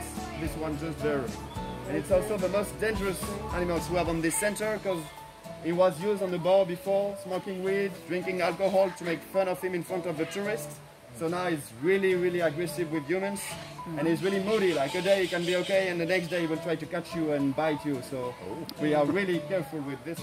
it's this one just there. And it's also the most dangerous animals we have on this center because he was used on the bar before, smoking weed, drinking alcohol to make fun of him in front of the tourists. So now he's really, really aggressive with humans and he's really moody. Like a day he can be okay and the next day he will try to catch you and bite you. So we are really careful with this.